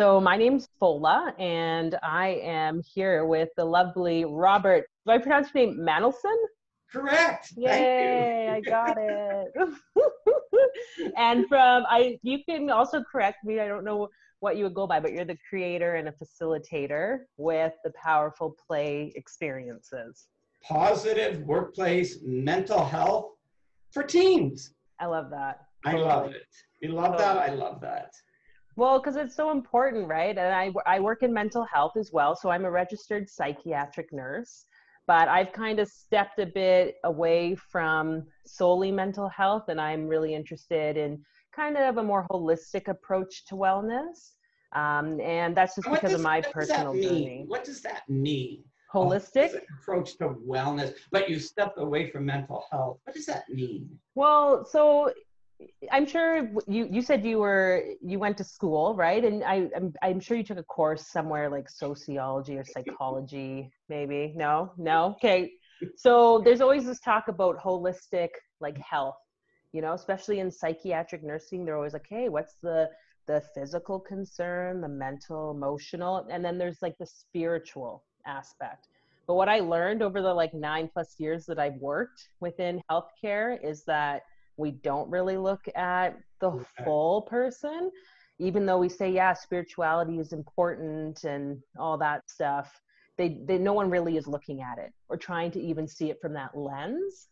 So my name's Fola, and I am here with the lovely Robert. Do I pronounce your name Manolson? Correct. Yay! I got it. and from I, you can also correct me. I don't know what you would go by, but you're the creator and a facilitator with the powerful play experiences. Positive workplace mental health for teams. I love that. I love it. You love that? I love that. Well, because it's so important, right? And I, I work in mental health as well. So I'm a registered psychiatric nurse, but I've kind of stepped a bit away from solely mental health. And I'm really interested in kind of a more holistic approach to wellness. Um, and that's just because does, of my personal journey. What does that mean? Holistic approach to wellness, but you stepped away from mental health. What does that mean? Well, so I'm sure you you said you were you went to school, right? And I I'm, I'm sure you took a course somewhere like sociology or psychology, maybe. No, no. Okay. So there's always this talk about holistic like health, you know, especially in psychiatric nursing. They're always like, hey, what's the the physical concern, the mental, emotional, and then there's like the spiritual aspect. But what I learned over the like nine plus years that I've worked within healthcare is that we don't really look at the full person even though we say yeah spirituality is important and all that stuff they, they no one really is looking at it or trying to even see it from that lens.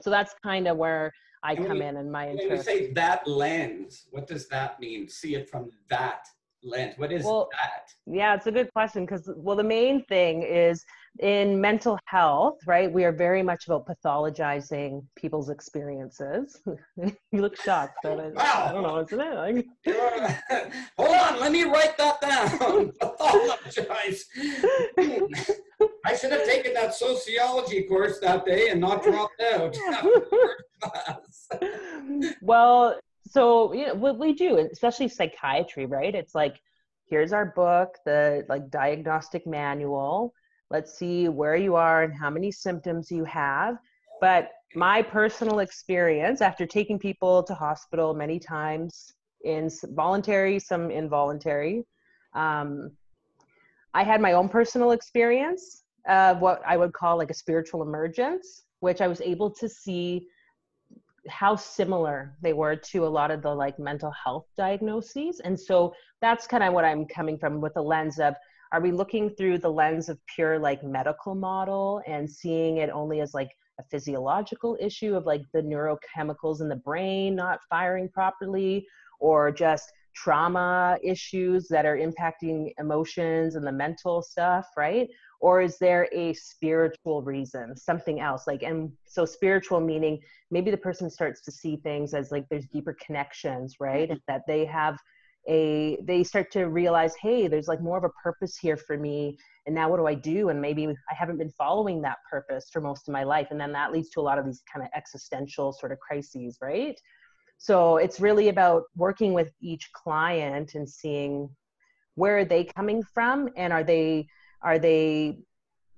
So that's kind of where i come we, in and my interest when we say that lens what does that mean? See it from that lens what is well, that yeah it's a good question because well the main thing is in mental health, right, we are very much about pathologizing people's experiences. you look shocked. But I, wow. I don't know, isn't it? Like... Hold on, let me write that down. Pathologize. I should have taken that sociology course that day and not dropped out. well, so you know what we do, especially psychiatry, right? It's like here's our book, the like diagnostic manual Let's see where you are and how many symptoms you have. But my personal experience after taking people to hospital many times in voluntary, some involuntary, um, I had my own personal experience of what I would call like a spiritual emergence, which I was able to see how similar they were to a lot of the like mental health diagnoses. And so that's kind of what I'm coming from with the lens of are we looking through the lens of pure like medical model and seeing it only as like a physiological issue of like the neurochemicals in the brain not firing properly or just trauma issues that are impacting emotions and the mental stuff right or is there a spiritual reason something else? Like and so spiritual meaning maybe the person starts to see things as like there's deeper connections right? Mm-hmm. that they have a they start to realize hey there's like more of a purpose here for me and now what do i do? And maybe i haven't been following that purpose for most of my life and then that leads to a lot of these kind of existential sort of crises right? So it's really about working with each client and seeing where are they coming from and are they are they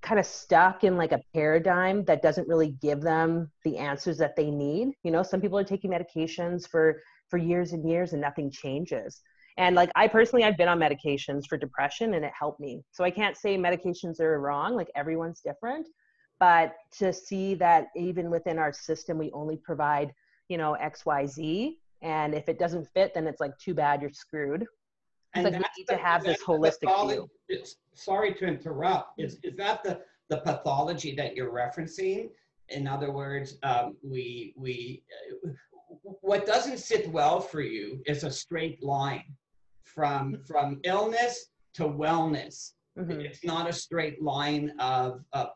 kind of stuck in like a paradigm that doesn't really give them the answers that they need you know some people are taking medications for for years and years and nothing changes and like I personally, I've been on medications for depression and it helped me. So I can't say medications are wrong, like everyone's different. But to see that even within our system, we only provide, you know, XYZ. And if it doesn't fit, then it's like too bad, you're screwed. And like we need the, to have this holistic view. Sorry to interrupt. Is, is that the, the pathology that you're referencing? In other words, um, we, we, uh, what doesn't sit well for you is a straight line from from illness to wellness. Mm-hmm. It's not a straight line of of,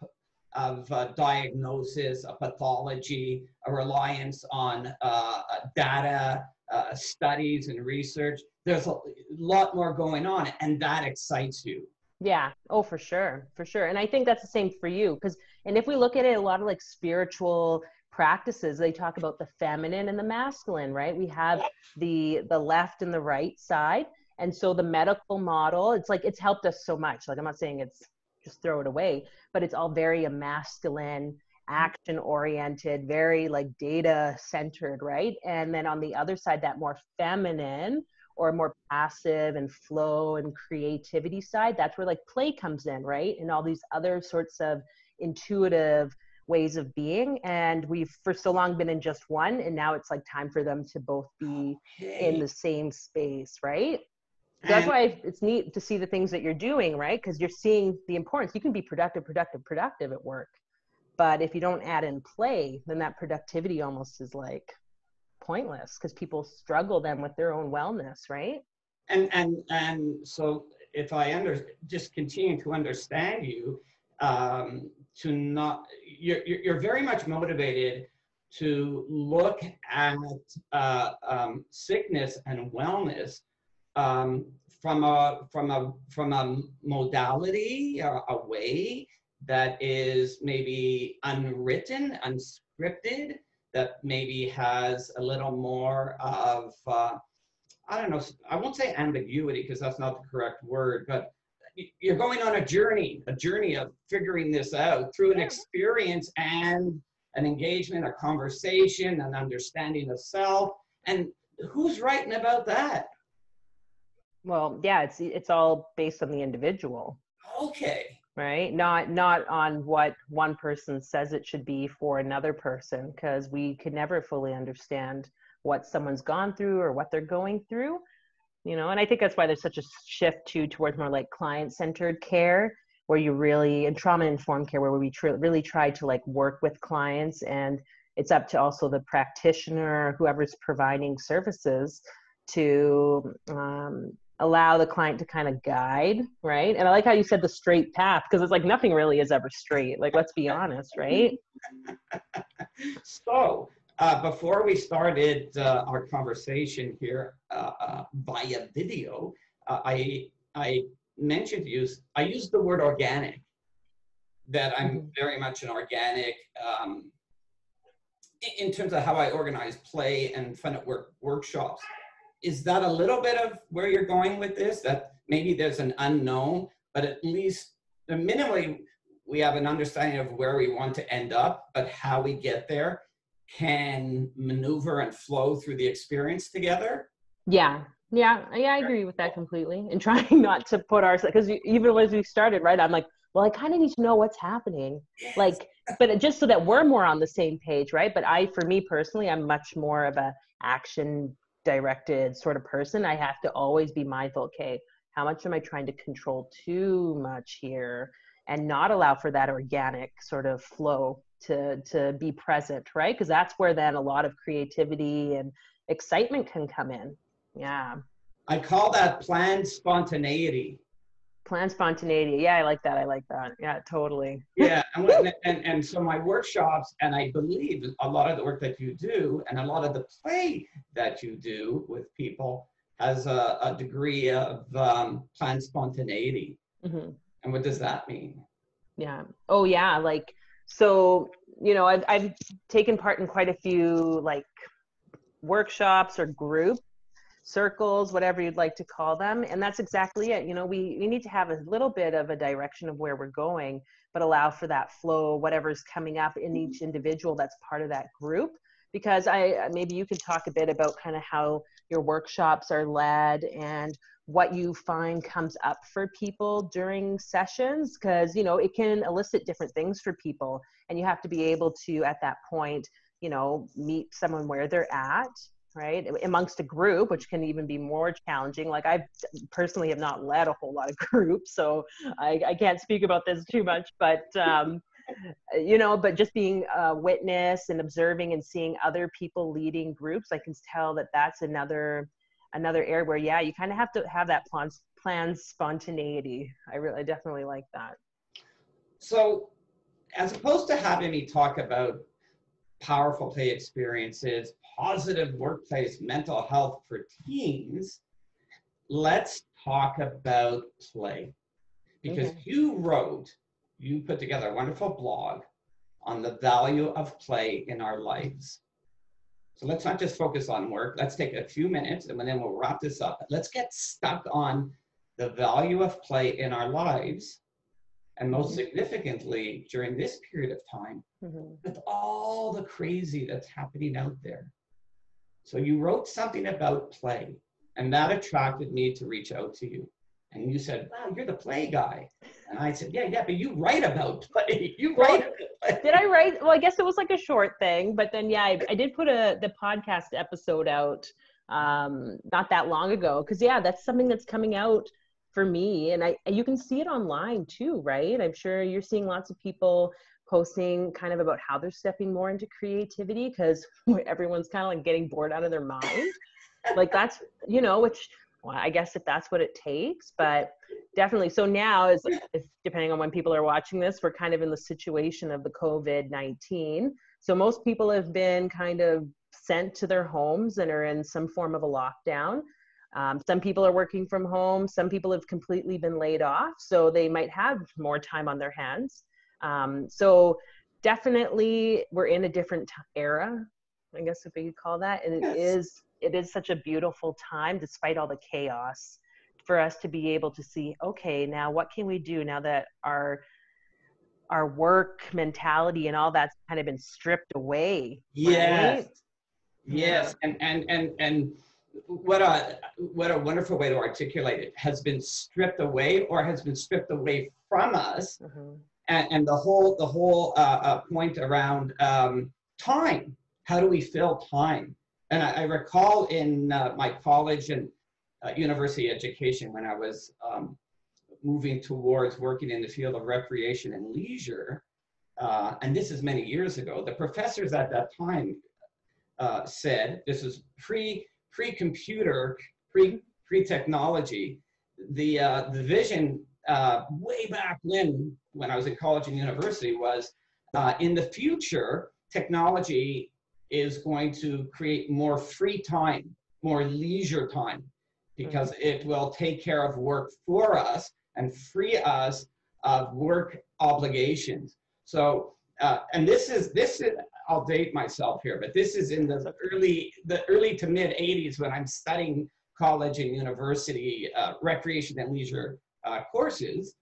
of uh, diagnosis, a pathology, a reliance on uh, data, uh, studies, and research. There's a lot more going on, and that excites you. Yeah. Oh, for sure, for sure. And I think that's the same for you, because and if we look at it, a lot of like spiritual practices they talk about the feminine and the masculine right we have the the left and the right side and so the medical model, it's like it's helped us so much. Like I'm not saying it's just throw it away, but it's all very a masculine, action oriented, very like data centered, right? And then on the other side, that more feminine or more passive and flow and creativity side that's where like play comes in right? And all these other sorts of intuitive ways of being. And we've for so long been in just one and now it's like time for them to both be okay. in the same space right? That's why it's neat to see the things that you're doing right? Because you're seeing the importance. You can be productive productive productive at work but if you don't add in play then that productivity almost is like pointless because people struggle then with their own wellness right? And and and so if i under just continue to understand you um to not you're you're very much motivated to look at uh, um, sickness and wellness um, from a from a from a modality a, a way that is maybe unwritten unscripted that maybe has a little more of uh, i don't know i won't say ambiguity because that's not the correct word but you're going on a journey, a journey of figuring this out through an experience and an engagement, a conversation, an understanding of self. And who's writing about that? Well, yeah, it's it's all based on the individual. Okay. Right? Not not on what one person says it should be for another person because we could never fully understand what someone's gone through or what they're going through you know and i think that's why there's such a shift to towards more like client centered care where you really and trauma informed care where we tr- really try to like work with clients and it's up to also the practitioner whoever's providing services to um, allow the client to kind of guide right and i like how you said the straight path because it's like nothing really is ever straight like let's be honest right so uh, before we started uh, our conversation here uh, uh via video, uh, I, I mentioned use, I used the word organic, that I'm mm-hmm. very much an organic um, in terms of how I organize play and fun at work workshops. Is that a little bit of where you're going with this? That maybe there's an unknown, but at least minimally we have an understanding of where we want to end up, but how we get there can maneuver and flow through the experience together. Yeah. Yeah, yeah, I agree with that completely. And trying not to put ourselves, because even as we started, right? I'm like, well, I kind of need to know what's happening, yes. like, but just so that we're more on the same page, right? But I, for me personally, I'm much more of a action directed sort of person. I have to always be mindful. Okay, how much am I trying to control too much here, and not allow for that organic sort of flow to to be present right because that's where then a lot of creativity and excitement can come in yeah i call that planned spontaneity planned spontaneity yeah i like that. I like that. Yeah totally. Yeah and, and, and so my workshops and i believe a lot of the work that you do and a lot of the play that you do with people has a, a degree of um, planned spontaneity mm-hmm. and what does that mean? Yeah. Oh yeah like so you know I've, I've taken part in quite a few like workshops or group circles whatever you'd like to call them and that's exactly it. You know we, we need to have a little bit of a direction of where we're going but allow for that flow whatever's coming up in each mm-hmm. individual that's part of that group. Because i uh, maybe you could talk a bit about kind of how your workshops are led and what you find comes up for people during sessions because you know it can elicit different things for people and you have to be able to at that point you know meet someone where they're at right amongst a group which can even be more challenging like i personally have not led a whole lot of groups so i, I can't speak about this too much but um, you know but just being a witness and observing and seeing other people leading groups i can tell that that's another another area where yeah you kind of have to have that plan plan spontaneity. I really I definitely like that. So as opposed to having me talk about powerful play experiences positive workplace mental health for teams let's talk about play because mm-hmm. you wrote you put together a wonderful blog on the value of play in our lives so let's not just focus on work. Let's take a few minutes and then we'll wrap this up. Let's get stuck on the value of play in our lives. And most mm-hmm. significantly, during this period of time, mm-hmm. with all the crazy that's happening out there. So you wrote something about play. And that attracted me to reach out to you. And you said, wow, you're the play guy. And I said, yeah, yeah, but you write about play. You write did I write? Well, I guess it was like a short thing, but then yeah, I, I did put a the podcast episode out um not that long ago because yeah, that's something that's coming out for me, and I you can see it online too, right? I'm sure you're seeing lots of people posting kind of about how they're stepping more into creativity because everyone's kind of like getting bored out of their mind. like that's you know which well, I guess if that's what it takes, but definitely. So now is if, depending on when people are watching this, we're kind of in the situation of the COVID 19. So most people have been kind of sent to their homes and are in some form of a lockdown. Um, some people are working from home. Some people have completely been laid off, so they might have more time on their hands. Um, so definitely, we're in a different t- era, I guess if we could call that, and it Yes. is it is such a beautiful time despite all the chaos for us to be able to see okay now what can we do now that our our work mentality and all that's kind of been stripped away Yes. right? Yes. And and and and what a what a wonderful way to articulate it. Has been stripped away or has been stripped away from us. Mhm. and, and the whole the whole uh, uh, point around um, time. How do we fill time? And i, I recall in uh, my college and uh, university education when i was um, moving towards working in the field of recreation and leisure uh, and this is many years ago the professors at that time uh, said this is pre pre computer pre pre technology the uh, the vision uh, way back when when I was in college and university was uh, in the future technology is going to create more free time more leisure time because it will take care of work for us and free us of work obligations. So uh, and this is this is I'll date myself here, but this is in the early the early to mid 80s when I'm studying college and university uh, recreation and leisure uh, courses.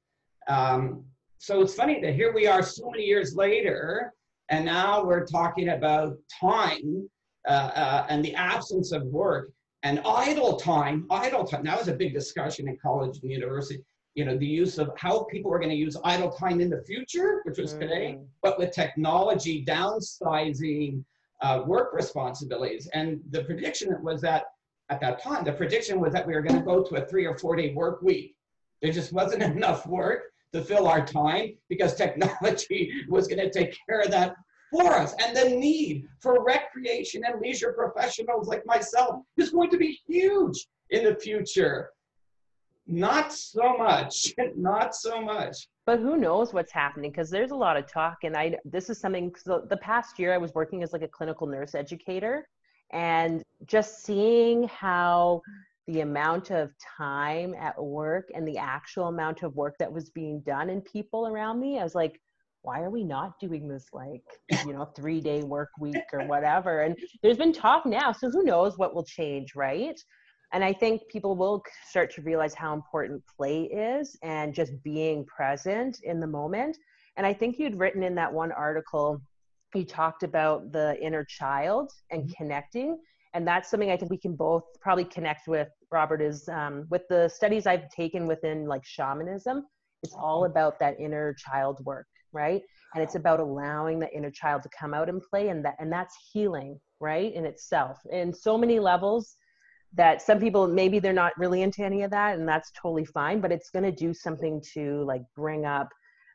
Um, so it's funny that here we are so many years later, and now we're talking about time uh, uh, and the absence of work and idle time. Idle time. That was a big discussion in college and university. You know, the use of how people are going to use idle time in the future, which was today, Mm. but with technology downsizing uh, work responsibilities. And the prediction was that at that time, the prediction was that we were going to go to a three or four day work week. There just wasn't enough work to fill our time because technology was going to take care of that for us. And the need for recreation and leisure professionals like myself is going to be huge in the future. Not so much, not so much. but who knows what's happening because there's a lot of talk and i this is something the, the past year i was working as like a clinical nurse educator and just seeing how the amount of time at work and the actual amount of work that was being done in people around me i was like why are we not doing this like you know three day work week or whatever? And there's been talk now so who knows what will change right and i think people will start to realize how important play is and just being present in the moment. And i think you'd written in that one article you talked about the inner child and connecting. And that's something i think we can both probably connect with robert is um, with the studies i've taken within like shamanism it's all about that inner child work right? And it's about allowing the inner child to come out and play and that and that's healing right in itself. In so many levels that some people maybe they're not really into any of that and that's totally fine but it's going to do something to like bring up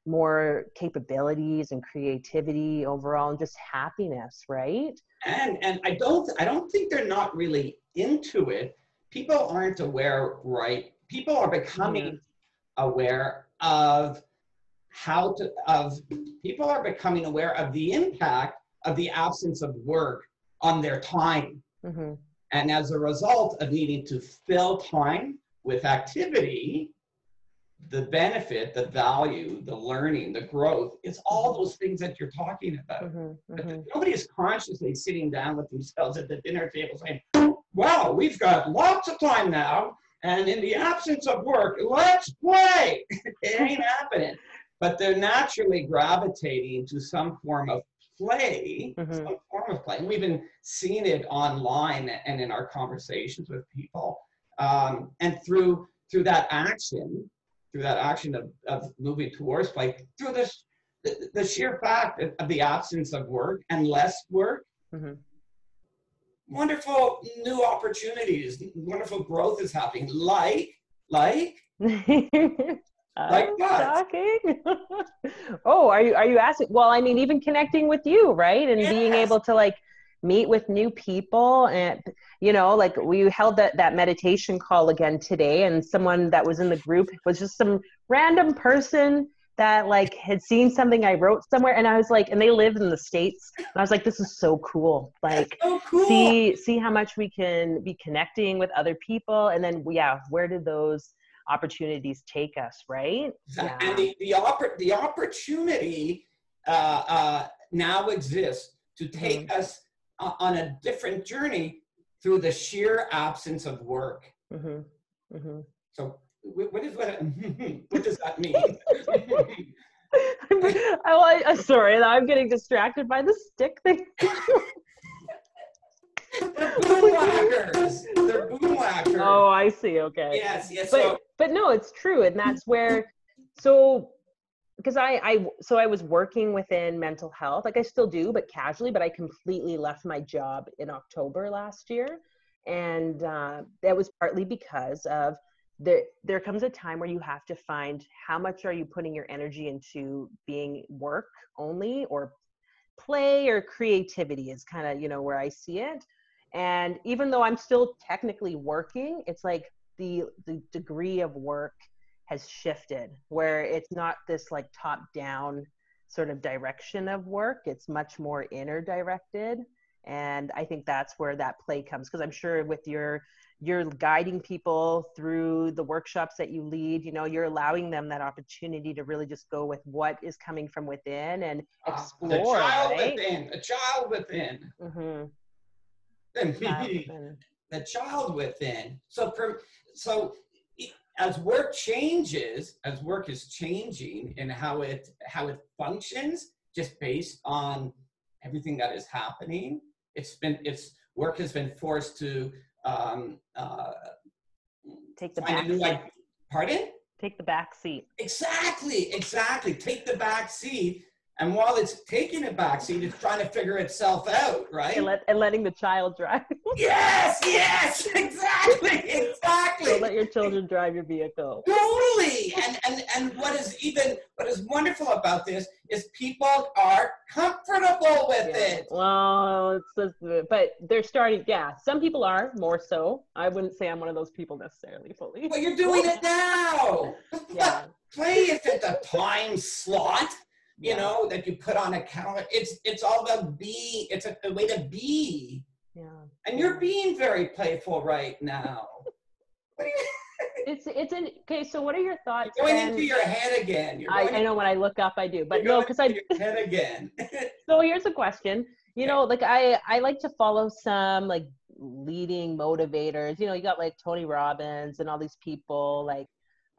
more capabilities and creativity overall and just happiness right? And and i don't i don't think they're not really into it. People aren't aware right? People are becoming aware of how to of people are becoming aware of the impact of the absence of work on their time. Hmm and as a result of needing to fill time with activity the benefit the value the learning the growth it's all those things that you're talking about hmm but hmm nobody is consciously sitting down with themselves at the dinner table saying, wow, we've got lots of time now. And in the absence of work, let's play. it ain't happening. But they're naturally gravitating to some form of play, Mhm. some form of play. And we've been seeing it online and in our conversations with people. Um, and through through that action, through that action of, of moving towards play, through this the, the sheer fact of the absence of work and less work, hmm wonderful new opportunities, wonderful growth is happening. Like, like, like oh, what? Shocking. oh, are you are you asking? Well, I mean, even connecting with you, right, and being able to like meet with new people, and you know, like we held that that meditation call again today, and someone that was in the group was just some random person that like had seen something I wrote somewhere, and I was like, and they live in the states, and I was like, this is so cool, like oh, cool. see see how much we can be connecting with other people and then yeah where did those opportunities take us right yeah And the the, oppor- the opportunity uh, uh, now exists to take Mm-hmm. us on a different journey through the sheer absence of work. hmm hmm So, wh- what is what? what does that mean? I, I, I'm sorry i'm getting distracted by the stick thing They're boomwhackers. They're boomwhackers. oh i see okay yes, yes. but So, but no it's true and that's where so because I, I so i was working within mental health like i still do but casually but i completely left my job in october last year and uh, that was partly because of there there comes a time where you have to find how much are you putting your energy into being work only or play or creativity is kind of you know where i see it and even though i'm still technically working it's like the the degree of work has shifted where it's not this like top down sort of direction of work it's much more inner directed and i think that's where that play comes because i'm sure with your you're guiding people through the workshops that you lead you know you're allowing them that opportunity to really just go with what is coming from within and uh, explore the child right within, a child within. mm-hmm. The child within. So, so as work changes, as work is changing and how it how it functions, just based on everything that is happening, it's been it's work has been forced to um, uh, take the back new like. Pardon? take the back seat Exactly, exactly. Take the back seat, and while it's taking a back seat, it's trying to figure itself out, right? and, let, and letting the child drive Yes, yes, exactly, exactly. Don't let your children drive your vehicle. Totally. And, and and what is even what is wonderful about this is people are comfortable with Yeah. it. Well, it's just, but they're starting. Yeah, some people are more so. I wouldn't say I'm one of those people necessarily fully. But you're doing it now. Yeah, Play isn't a time slot, you yeah, know, that you put on a calendar. It's it's all about be. It's a, a way to be. yeah. And you're being very playful right now. What are you It's it's an okay. So, what are your thoughts? you're going then? into your head again? I, I know when I look up, I do, but no, because I. into your head again. So here's a question. You Okay. know, like I I like to follow some like leading motivators. You know, you got like Tony Robbins and all these people. Like,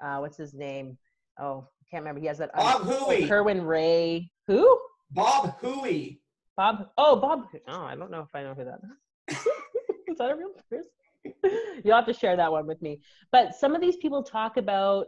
uh, what's his name? Oh, can't remember. He has that. Bob Hooey. Kerwin Rae. Who? Bob Hooey. Bob. Oh, Bob. Oh, I don't know if I know who that is. is that a real person? You'll have to share that one with me. But some of these people talk about,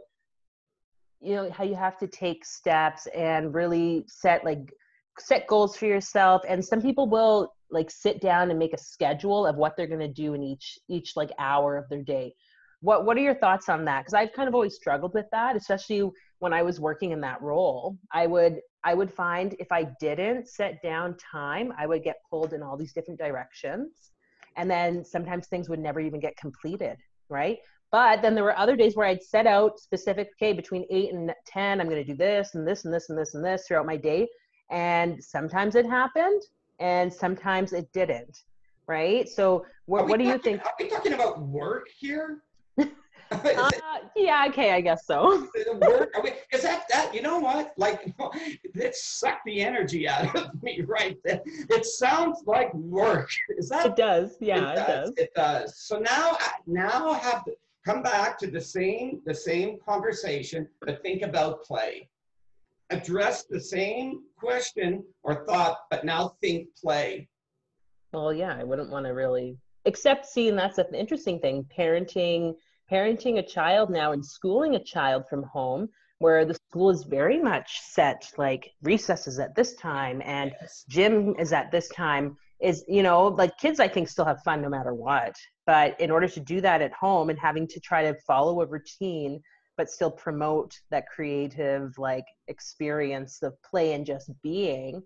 you know, how you have to take steps and really set like set goals for yourself. And some people will like sit down and make a schedule of what they're going to do in each each like hour of their day. What What are your thoughts on that? Because I've kind of always struggled with that, especially when I was working in that role. I would I would find if I didn't set down time, I would get pulled in all these different directions. And then sometimes things would never even get completed, right? But then there were other days where I'd set out specific, okay, between eight and 10, I'm going to do this and this and this and this and this throughout my day. And sometimes it happened and sometimes it didn't, right? So, what, what do you think? Are we talking about work here? Uh, yeah, okay, I guess so. work? Are we, is that that? You know what? Like, it sucked the energy out of me right there. It sounds like work. Is that? It does. Yeah, it does. It does. So now, now have to come back to the same the same conversation, but think about play. Address the same question or thought, but now think play. Well, yeah, I wouldn't want to really except seeing that's an interesting thing parenting parenting a child now and schooling a child from home where the school is very much set like recesses at this time and Yes. gym is at this time is you know like kids i think still have fun no matter what. But in order to do that at home and having to try to follow a routine but still promote that creative like experience of play and just being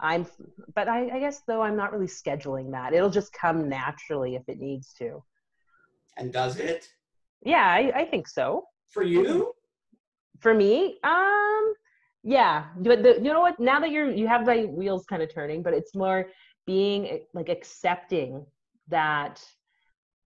i'm but I, I guess though i'm not really scheduling that. It'll just come naturally if it needs to. And does it yeah i, I think so for you? for me um yeah but the, you know what now that you're you have the wheels kind of turning but it's more being eh, like accepting that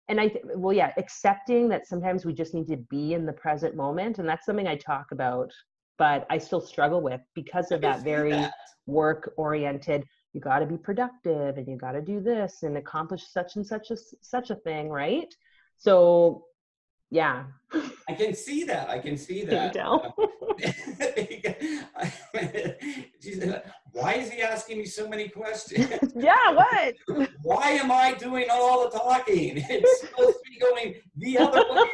and i th- well yeah accepting that sometimes we just need to be in the present moment and that's something i talk about but i still struggle with because of that very that. work oriented you got to be productive and you got to do this and accomplish such and such a such a thing right so yeah I can see that. I can see Can you that. tell? Why is he asking me so many questions? yeah what Why am I doing all the talking? It's supposed to be going the other way.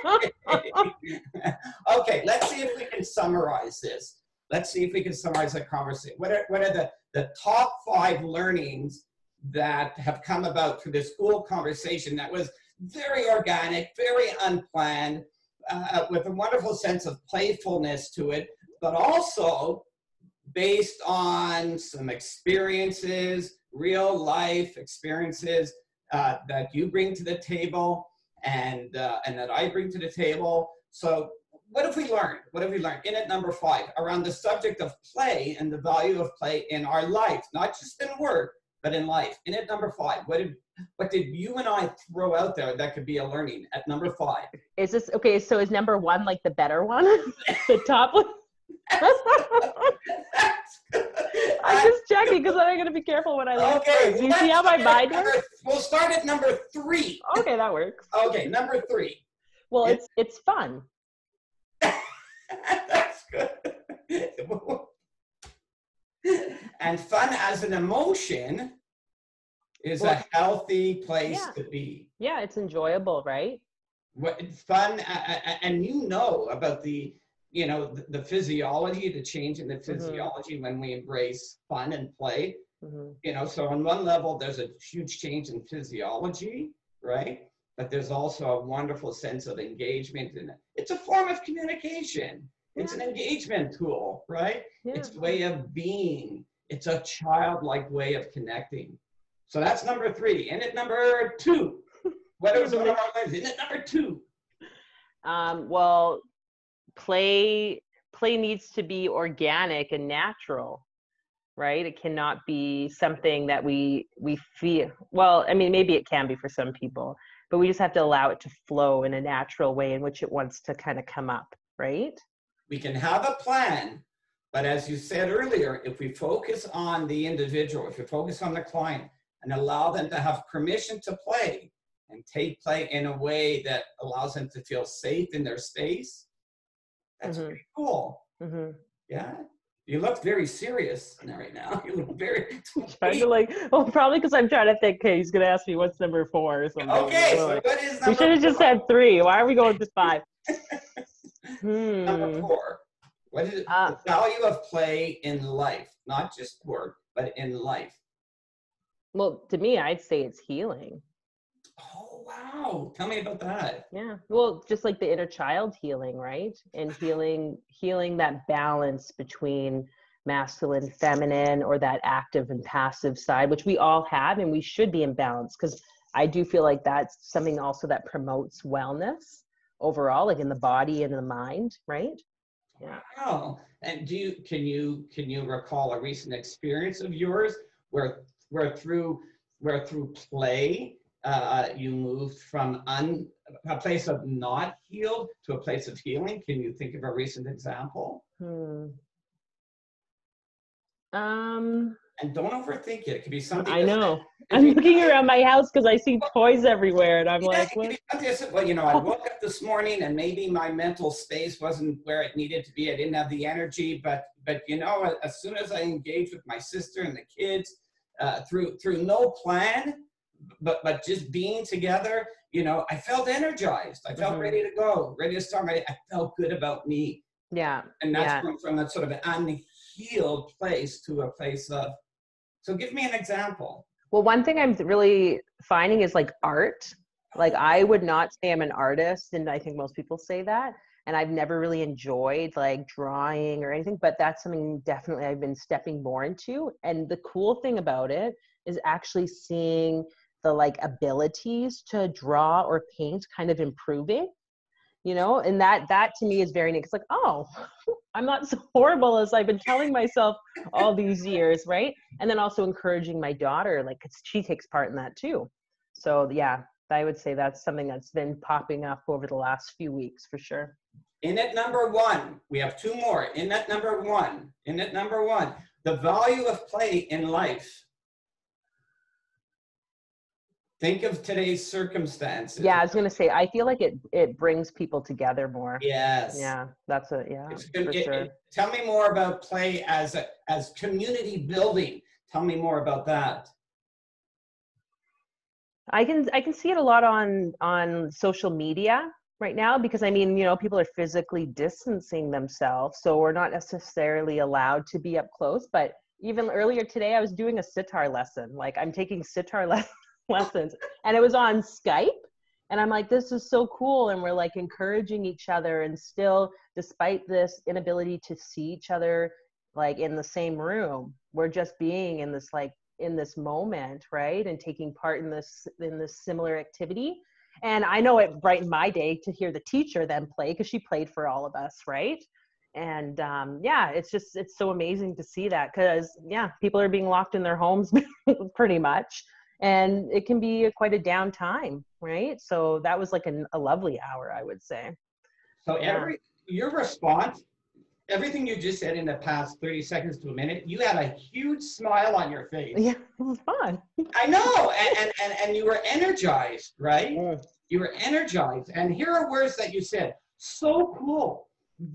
okay, let's see if we can summarize this. Let's see if we can summarize the conversation. What are, what are the, the top five learnings that have come about through this school conversation that was very organic, very unplanned, uh, with a wonderful sense of playfulness to it, but also based on some experiences, real life experiences uh, that you bring to the table and, uh, and that I bring to the table. So, what have we learned? What have we learned? In at number five, around the subject of play and the value of play in our life, not just in work, but in life. In at number five, what did what did you and I throw out there that could be a learning at number five? Is this okay? So is number one like the better one, the top one? I'm just checking because I'm gonna be careful when I look. okay, Do you see how my mind works? We'll start at number three. Okay, that works. Okay, number three. Well, it's it's fun. That's good. and fun as an emotion is Well, a healthy place yeah. to be. Yeah, it's enjoyable, right? What fun, and you know about the, you know, the, the physiology, the change in the Mm-hmm. physiology when we embrace fun and play. hmm You know, so on one level, there's a huge change in physiology, right? But there's also a wonderful sense of engagement, and it's a form of communication. It's an engagement tool, right? Yeah. It's a way of being. It's a childlike way of connecting. So that's number three. And at number two, what was one of our learnings? In at number two, Um, well, play play needs to be organic and natural, right? It cannot be something that we we feel. Well, I mean, maybe it can be for some people, but we just have to allow it to flow in a natural way in which it wants to kind of come up, right? We can have a plan, but as you said earlier, if we focus on the individual, if we focus on the client and allow them to have permission to play and take play in a way that allows them to feel safe in their space, that's Mhm. pretty cool. hmm Yeah. You look very serious right now. You look very. Trying to like, well, probably because I'm trying to think. Okay, he's gonna ask me what's number four or something. Okay, so like, what is we should have just had three. Why are we going to five? number Hmm. four. What is Uh, the value of play in life? Not just work, but in life. Well, to me, I'd say it's healing. Oh wow! Tell me about that. Yeah. Well, just like the inner child healing, right? And healing healing that balance between masculine, feminine, or that active and passive side, which we all have and we should be in balance because I do feel like that's something also that promotes wellness overall, like in the body and the mind, right? Yeah. Wow. And do you can you can you recall a recent experience of yours where where through where through play uh, you moved from un, a place of not healed to a place of healing? Can you think of a recent example? Hmm. Um, And don't overthink it. It could be something. I know. I'm be- looking around my house because I see toys everywhere, and I'm Yeah, like, what? well, you know, I woke up this morning and maybe my mental space wasn't where it needed to be. I didn't have the energy, but but you know, as soon as I engaged with my sister and the kids uh, through through no plan, but but just being together, you know, I felt energized. I felt Mhm. ready to go, ready to start my. I felt good about me, Yeah. and that's Yeah. from from that sort of an unhealed place to a place of. So give me an example. Well, one thing I'm really finding is like art. Like I would not say I'm an artist, and I think most people say that. And I've never really enjoyed like drawing or anything, but that's something definitely I've been stepping more into. And the cool thing about it is actually seeing the like abilities to draw or paint kind of improving. You know, and that that to me is very neat. It's like, oh, I'm not so horrible as I've been telling myself all these years, right? and then also encouraging my daughter like she takes part in that too so yeah i would say that's something that's been popping up over the last few weeks for sure In at number one, we have two more. In at number one, in at number one, the value of play in life. Think of today's circumstances. yeah i was going to say i feel like it it brings people together more Yes. yeah that's a yeah It's good. for it- sure it- tell me more about play as a, as community building. Tell me more about that. I can I can see it a lot on on social media right now because I mean, you know, people are physically distancing themselves, so we're not necessarily allowed to be up close, but even earlier today I was doing a sitar lesson. Like I'm taking sitar le- lessons. And it was on Skype. And I'm like this is so cool. And we're like encouraging each other. And still despite this inability to see each other like in the same room, we're just being in this like in this moment right? And taking part in this in this similar activity. And i know it brightened my day to hear the teacher then play because she played for all of us right? And um, yeah it's just it's so amazing to see that because yeah people are being locked in their homes pretty much and it can be a, quite a down time right so that was like an, a lovely hour i would say So Yeah. every your response, everything you just said in the past 30 seconds to a minute, you had a huge smile on your face. yeah it was fun I know. And, and, and, and you were energized, right? Mm. You were energized. And here are words that you said. So cool.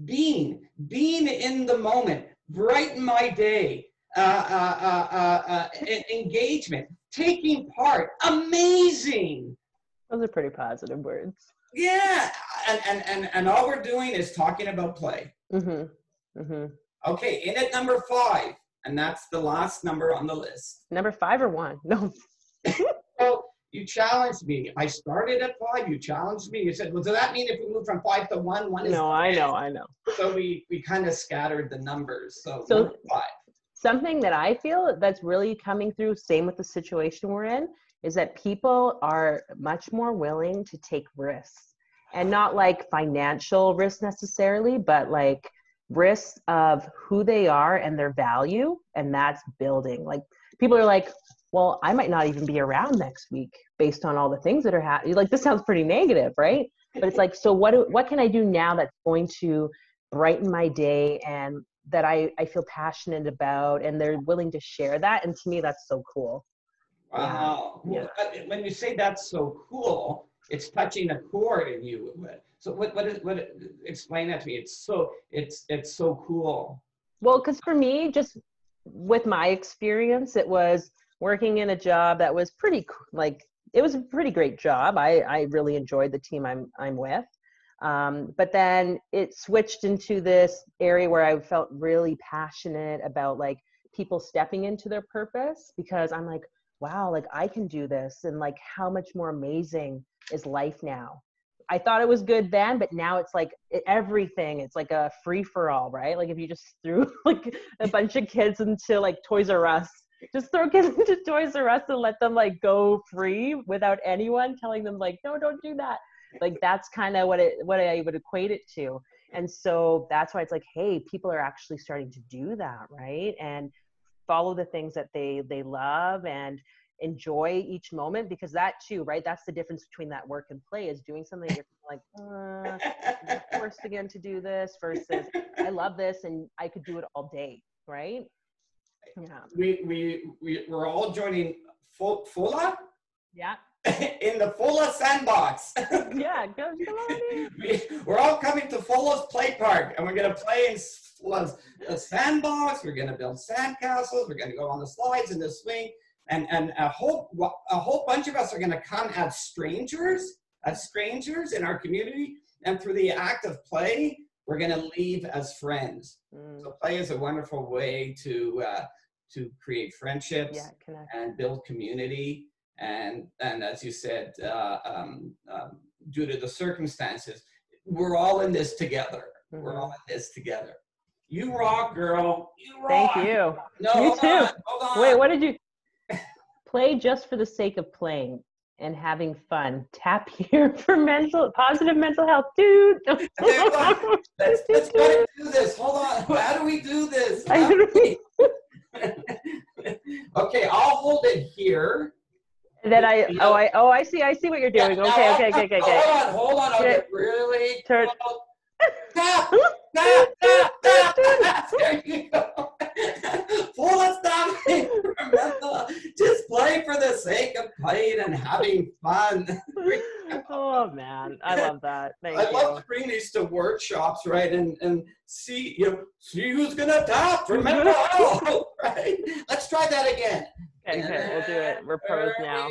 Being, being in the moment, brighten my day, uh, uh, uh, uh, uh, engagement, taking part, amazing. those are pretty positive words Yeah. And, and, and, and all we're doing is talking about play. mm-hmm mm-hmm Okay, in at number five, and that's the last number on the list. number five or one no So you challenged me. I started at five. You challenged me. You said, "Well, does that mean if we move from five to one, one is?" no i know i know So we we kind of scattered the numbers. So, So- five. Something that I feel that's really coming through, same with the situation we're in, is that people are much more willing to take risks and not like financial risks necessarily, but like risks of who they are and their value. And that's building. Like people are like, well, I might not even be around next week based on all the things that are happening. Like this sounds pretty negative, right? But it's like, so what, do, what can I do now that's going to brighten my day and that I, I feel passionate about and they're willing to share that and to me that's so cool Wow. Yeah. Well, When you say that's so cool, it's touching a chord in you. So what what is what? Explain that to me. It's so it's it's so cool. well because for me just with my experience it was working in a job that was pretty like it was a pretty great job i i really enjoyed the team i'm i'm with um, but then it switched into this area where i felt really passionate about like people stepping into their purpose because i'm like wow like i can do this and like how much more amazing is life now I thought it was good then, but now it's like everything. It's like a free for all, right? Like if you just threw like a bunch of kids into like Toys R Us, just throw kids into Toys R Us and let them like go free without anyone telling them like, no, don't do that. Like that's kind of what it what I would equate it to. And so that's why it's like, hey, people are actually starting to do that, right? And follow the things that they they love and enjoy each moment because that too right? That's the difference between that work and play is doing something you're like uh, I'm forced again to do this versus i love this and i could do it all day right? Yeah. We we we we're all joining Fola yeah in the Fola sandbox. yeah go, come on in. we, we're all coming to Fola's play park, and we're gonna play in a sandbox. We're gonna build sandcastles. We're gonna go on the slides and the swing. and and a whole a whole bunch of us are going to come as strangers, as strangers in our community, and through the act of play, we're going to leave as friends. Mm. So play is a wonderful way to uh, to create friendships Yeah, and build community. And and as you said, uh, um, um, due to the circumstances, we're all in this together. We're Mhm. all in this together. You rock, girl. You rock. Thank you. No, You hold too. on. Hold on. Wait, what did you play just for the sake of playing and having fun? Tap here for mental positive mental health, dude. Okay, hold on. Let's, let's do this. Hold on. How do we do this? I How do don't we- okay, I'll hold it here. And then I oh I oh I see I see what you're doing. Yeah, Okay, now okay, okay, okay, okay. Hold on, hold on. Okay. really Turn-. Tap, tap, tap, tap, tap. There you go. Full stuff. Remember, just play for the sake of playing and having fun. oh man, I love that. Thank I you. love to bring these to workshops, right? And and see you know, see who's gonna for mental right? Let's try that again. Okay, okay, we'll do it. We're pros now.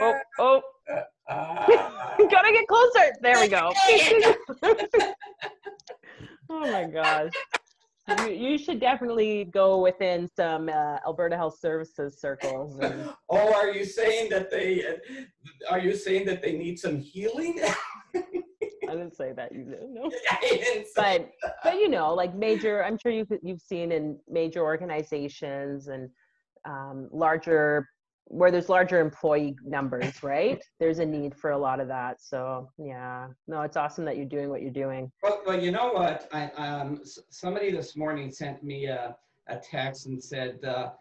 Oh, oh, gotta get closer. There we go. oh my gosh. You, you should definitely go within some uh, Alberta Health Services circles. And, Oh, are you saying that they? Are you saying that they need some healing? I didn't say that, you did, no. I didn't say- But but you know, like major, I'm sure you've you've seen in major organizations and um, larger where there's larger employee numbers, right? There's a need for a lot of that. So yeah, no, it's awesome that you're doing what you're doing. Well, well, you know what? I um, somebody this morning sent me a, a text and said, uh,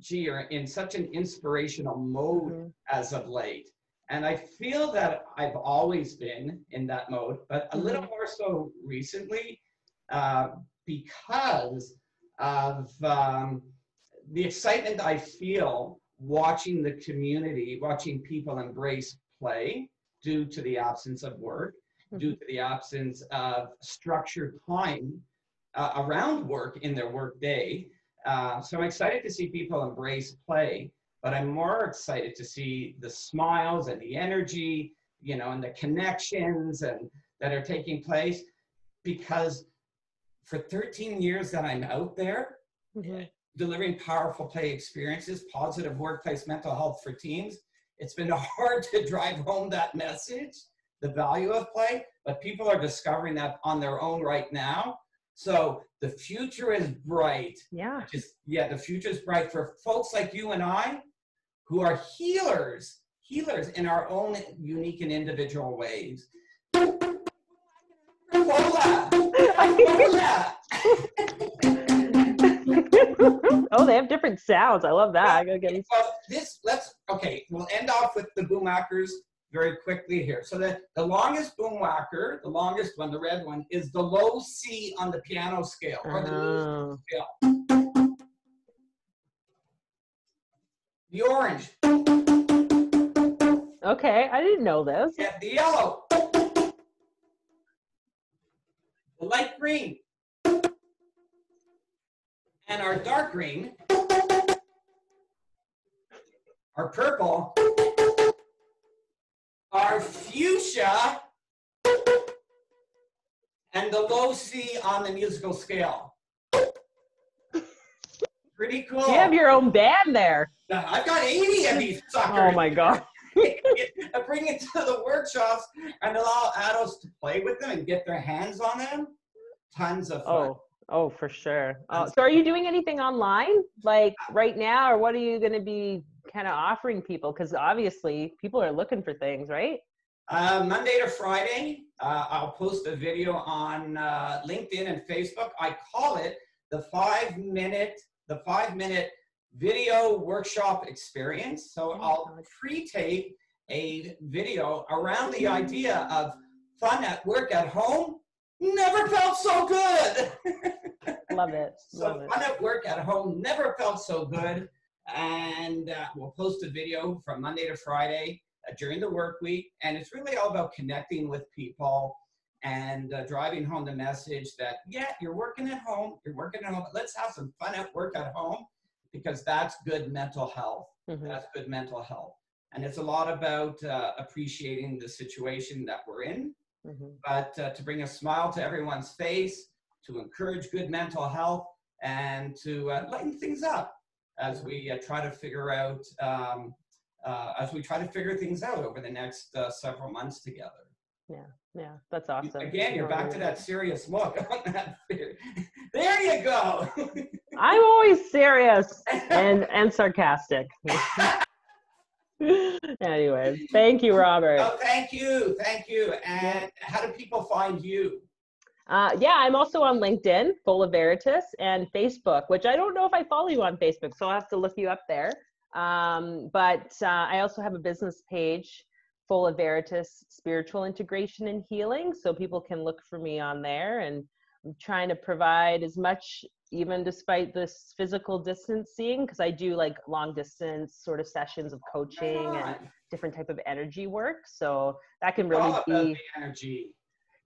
"Gee, you're in such an inspirational mode Mhm. as of late." And I feel that I've always been in that mode, but a little more so recently uh, because of um, the excitement I feel watching the community, watching people embrace play due to the absence of work, due to the absence of structured time uh, around work in their work day. Uh, so I'm excited to see people embrace play, but I'm more excited to see the smiles and the energy, you know, and the connections and that are taking place because for 13 years that I'm out there, Mhm. delivering powerful play experiences, positive workplace mental health for teams. It's been hard to drive home that message, the value of play, but people are discovering that on their own right now. So the future is bright. Yeah. Just yeah, the future is bright for folks like you and I who are healers, healers in our own unique and individual ways. Oh, they have different sounds. I love that. I gotta get Well, this let's okay. We'll end off with the boom whackers very quickly here. So the the longest boom whacker, the longest one, the red one, is the low C on the piano scale or the music Oh. scale. The orange, Okay, I didn't know this. yeah, the yellow, the light green, and our dark green, our purple, our fuchsia, and the low C on the musical scale. Pretty cool. You have your own band there. I've got 80 of these suckers. Oh my god. I bring it to the workshops and allow adults to play with them and get their hands on them. Tons of fun. Oh, oh, for sure. Oh, so, are you doing anything online, like right now, or what are you going to be kind of offering people? Because obviously, people are looking for things, right? Uh, Monday to Friday, uh, I'll post a video on uh, LinkedIn and Facebook. I call it the five minute, the five minute video workshop experience. So I'll pre-tape a video around the idea of fun at work at home. Never felt so good. Love it. So Love it. fun at work at home never felt so good. And uh, we'll post a video from Monday to Friday uh, during the work week. And it's really all about connecting with people and uh, driving home the message that, yeah, you're working at home, you're working at home, but let's have some fun at work at home. because that's good mental health. Mhm. That's good mental health. And it's a lot about uh, appreciating the situation that we're in, Mhm. but uh, to bring a smile to everyone's face, to encourage good mental health, and to uh, lighten things up as we uh, try to figure out um, uh, as we try to figure things out over the next uh, several months together. Yeah, that's awesome. Again, you're back to that serious look on that. figure. There you go. I'm always serious and and sarcastic. Anyways, thank you, Robert. oh, thank you, thank you. And how do people find you? Uh, yeah, I'm also on LinkedIn, Fola Veritas, and Facebook, which I don't know if I follow you on Facebook, so I'll have to look you up there. Um, but uh, I also have a business page, Fola Veritas Spiritual Integration and Healing, so people can look for me on there. And I'm trying to provide as much, even despite this physical distancing, because I do like long distance sort of sessions of coaching and different type of energy work. So that can really be. energy.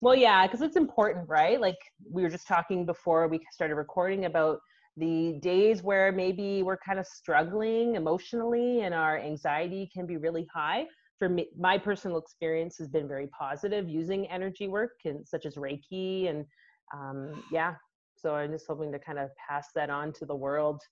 Well, yeah, because it's important, right? Like we were just talking before we started recording about the days where maybe we're kind of struggling emotionally and our anxiety can be really high. For me, my personal experience has been very positive using energy work and such as Reiki and um, yeah. So I'm just hoping to kind of pass that on to the world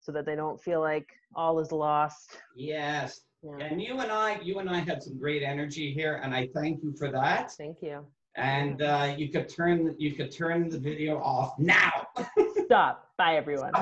so that they don't feel like all is lost. Yes. Yeah. And you and I, you and I had some great energy here, and I thank you for that. Thank you. And uh, you could turn you could turn the video off now. Stop. Bye, everyone.